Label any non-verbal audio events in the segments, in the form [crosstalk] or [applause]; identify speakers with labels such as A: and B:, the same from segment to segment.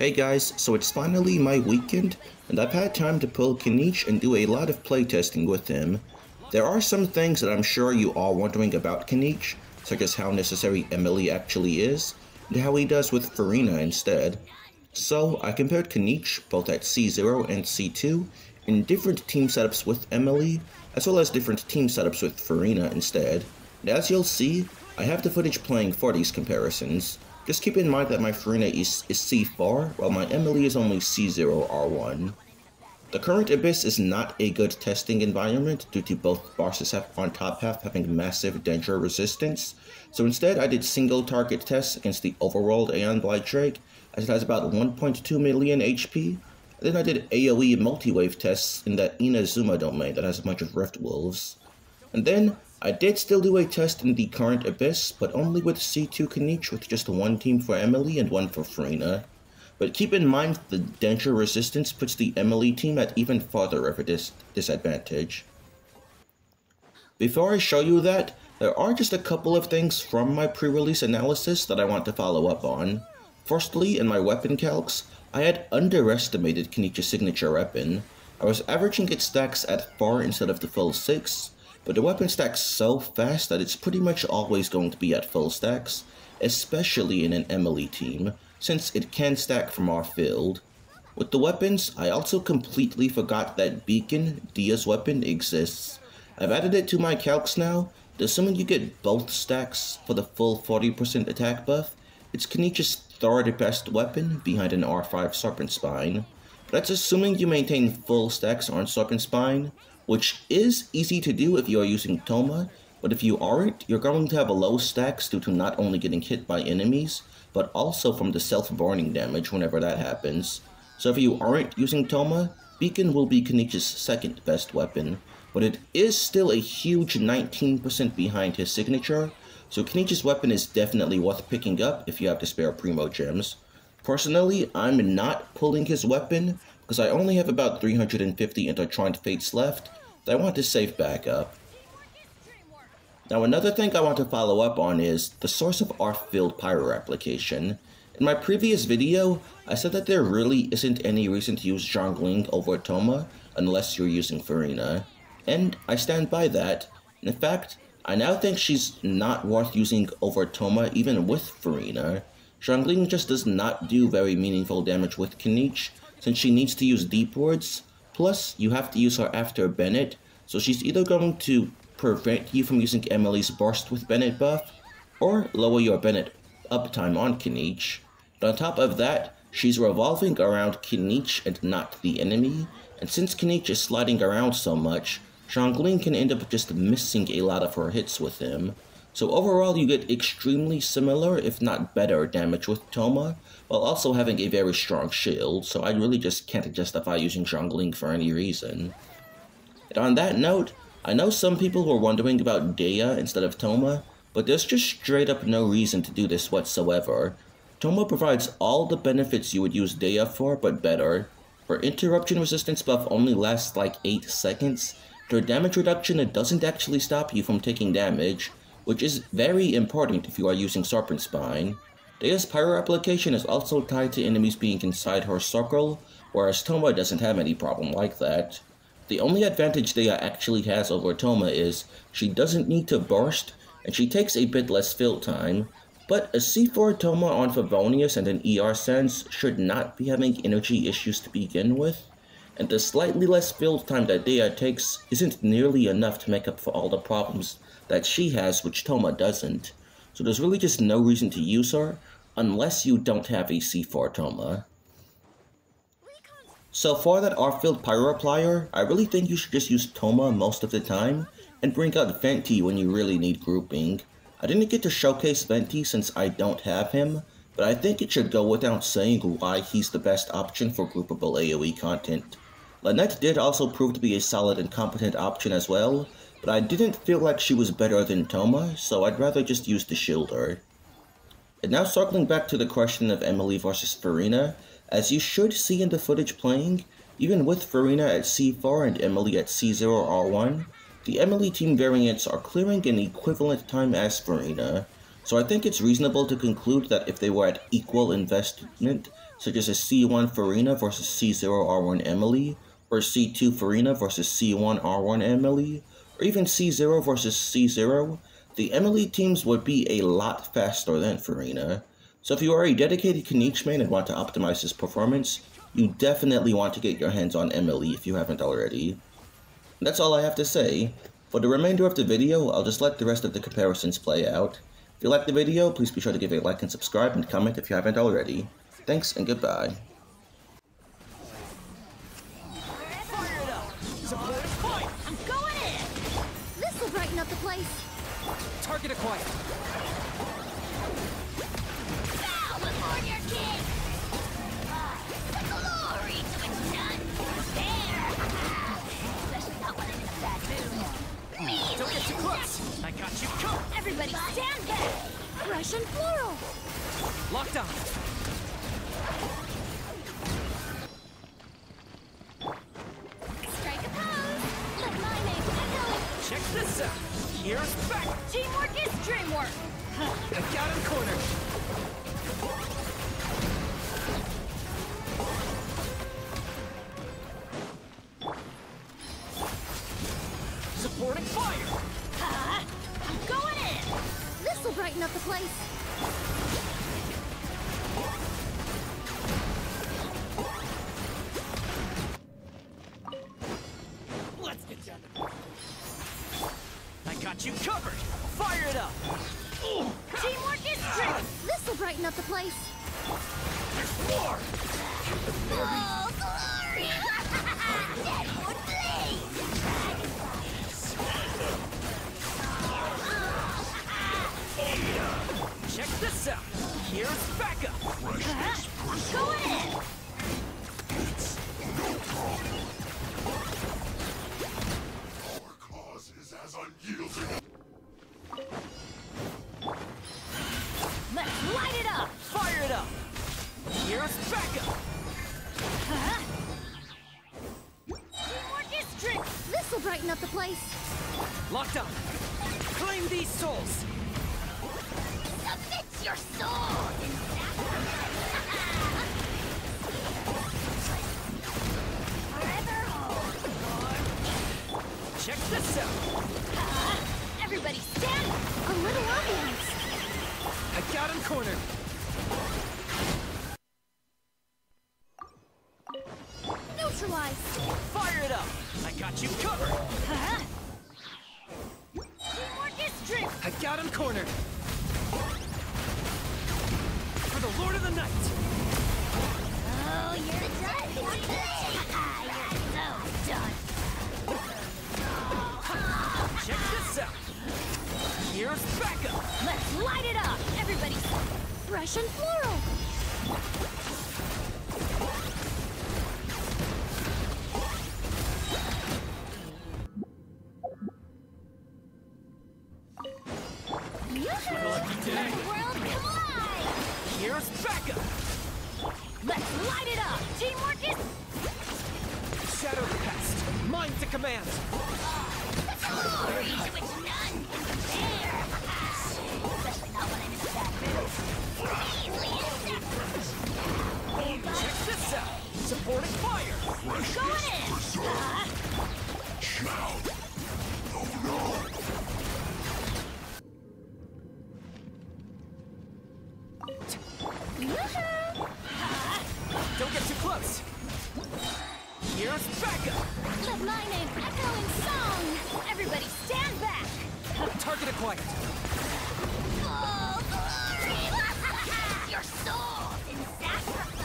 A: Hey guys, so it's finally my weekend, and I've had time to pull Kinich and do a lot of playtesting with him. There are some things that I'm sure you are wondering about Kinich, such as how necessary Emilie actually is, and how he does with Furina instead. So, I compared Kinich both at C0 and C2 in different team setups with Emilie, as well as different team setups with Furina instead. And as you'll see, I have the footage playing for these comparisons. Just keep in mind that my Furina is, is C4, while my Emilie is only C0R1. The current Abyss is not a good testing environment due to both bosses on top half having massive dendro resistance, so instead I did single target tests against the overworld Aeon Blight Drake, as it has about 1.2 million HP, then I did AoE multi-wave tests in that Inazuma domain that has a bunch of Rift Wolves. And then I did still do a test in the current Abyss, but only with C2 Kinich with just one team for Emilie and one for Furina. But keep in mind the dendro resistance puts the Emily team at even farther of a dis disadvantage. Before I show you that, there are just a couple of things from my pre-release analysis that I want to follow up on. Firstly, in my weapon calcs, I had underestimated Kinich's signature weapon. I was averaging its stacks at 4 instead of the full 6, but the weapon stacks so fast that it's pretty much always going to be at full stacks, especially in an Emilie team, since it can stack from our field. With the weapons, I also completely forgot that Beacon, Dehya's weapon, exists. I've added it to my calcs now, assuming you get both stacks for the full 40% attack buff, it's Kinich's third best weapon behind an R5 Serpent Spine. But that's assuming you maintain full stacks on Serpent Spine, which is easy to do if you are using Thoma, but if you aren't, you're going to have a low stacks due to not only getting hit by enemies, but also from the self-burning damage whenever that happens. So if you aren't using Thoma, Beacon will be Kinich's second best weapon, but it is still a huge 19% behind his signature, so Kinich's weapon is definitely worth picking up if you have to spare Primogems. Personally, I'm not pulling his weapon, because I only have about 350 Intertwined Fates left, I want to save back up. Now another thing I want to follow up on is the source of our filled pyro application. In my previous video, I said that there really isn't any reason to use Xiangling over Thoma unless you're using Furina. and I stand by that. In fact, I now think she's not worth using over Thoma even with Furina. Xiangling just does not do very meaningful damage with Kinich, since she needs to use deep words, plus you have to use her after Bennett, so she's either going to prevent you from using Emilie's burst with Bennett buff, or lower your Bennett uptime on Kinich. But on top of that, she's revolving around Kinich and not the enemy, and since Kinich is sliding around so much, Xiangling can end up just missing a lot of her hits with him. So overall you get extremely similar, if not better, damage with Thoma, while also having a very strong shield, so I really just can't justify using Xiangling for any reason. And on that note, I know some people were wondering about Dehya instead of Thoma, but there's just straight up no reason to do this whatsoever. Toma provides all the benefits you would use Dehya for, but better. Her interruption resistance buff only lasts like 8 seconds, her damage reduction it doesn't actually stop you from taking damage, which is very important if you are using Serpent Spine. Dehya's Pyro application is also tied to enemies being inside her circle, whereas Thoma doesn't have any problem like that. The only advantage Dehya actually has over Thoma is she doesn't need to burst, and she takes a bit less fill time, but a C4 Thoma on Favonius and an ER Sands should not be having energy issues to begin with, and the slightly less fill time that Dehya takes isn't nearly enough to make up for all the problems that she has which Thoma doesn't. So there's really just no reason to use her unless you don't have a C4 Thoma. So for that R-filled Pyro Applier, I really think you should just use Thoma most of the time, and bring out Venti when you really need grouping. I didn't get to showcase Venti since I don't have him, but I think it should go without saying why he's the best option for groupable AoE content. Lynette did also prove to be a solid and competent option as well, but I didn't feel like she was better than Thoma, so I'd rather just use the Shielder. And now circling back to the question of Emilie versus Furina, as you should see in the footage playing, even with Furina at C4 and Emilie at C0R1, the Emilie team variants are clearing an equivalent time as Furina, So I think it's reasonable to conclude that if they were at equal investment, such as a C1 Furina versus C0 R1 Emilie, or C2 Furina versus C1 R1 Emilie, or even C0 versus C0, the Emilie teams would be a lot faster than Furina. So if you are a dedicated Kinich main and want to optimize his performance, you definitely want to get your hands on Emilie if you haven't already. That's all I have to say. For the remainder of the video, I'll just let the rest of the comparisons play out. If you liked the video, please be sure to give it a like and subscribe and comment if you haven't already. Thanks and goodbye.
B: Target.
C: Bow before your king! The glory to its none there! Especially not when I'm in a bad mood. Me,
B: Don't get too close. I got you covered.
C: Everybody stand back! Russian floral!
B: Locked on. Supporting fire.
C: Ha! I'm going in! This will brighten up the place.
B: Let's get down to I got you covered. Fire it up.
C: Teamwork is strength! This will brighten up the place.
B: War.
C: Oh, glory! [laughs] Deadwood Blaze!
B: Check this out. Here's backup.
C: Going in!
D: Our cause is as unyielding.
C: Let's light it up!
B: Fire it up. Here's backup.
C: Teamwork is strength! This will brighten up the place.
B: Locked on. Claim these souls.
C: Submit your soul in! Forever hold!
B: Check this out.
C: Uh, everybody stand! A little ambiance!
B: I got him cornered. Got him cornered. For the Lord of the Night.
C: Oh, you're done! [laughs] you're so done!
B: Check this out. Here's backup.
C: Let's light it up! Everybody, and floral! Teamwork is
B: Shadow Pest. Mine to command.
C: glory to which none can compare! Especially not when I'm in a bad mood. Easily in
B: Check this out. Supporting fire.
C: Going in!
D: Shout. Oh,
C: glory! Your soul in sacrifice!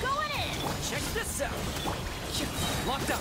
C: Going in!
B: Check this out. Locked up.